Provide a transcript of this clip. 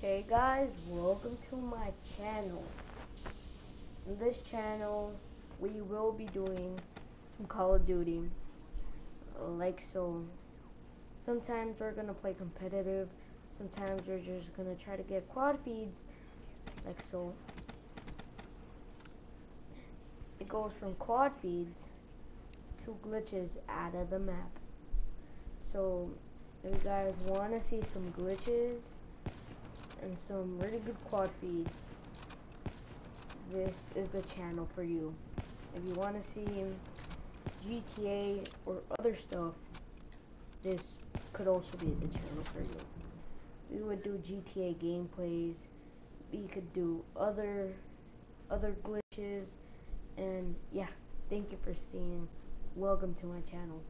Hey guys, welcome to my channel. In this channel, we will be doing some Call of Duty, like so. Sometimes we're gonna play competitive, sometimes we're just gonna try to get quad feeds, like so. It goes from quad feeds to glitches out of the map. So, if you guys want to see some glitches, and some really good quad feeds, this is the channel for you. If you want to see GTA or other stuff, this could also be the channel for you. We would do GTA gameplays, we could do other other glitches, and yeah, thank you for seeing. Welcome to my channel.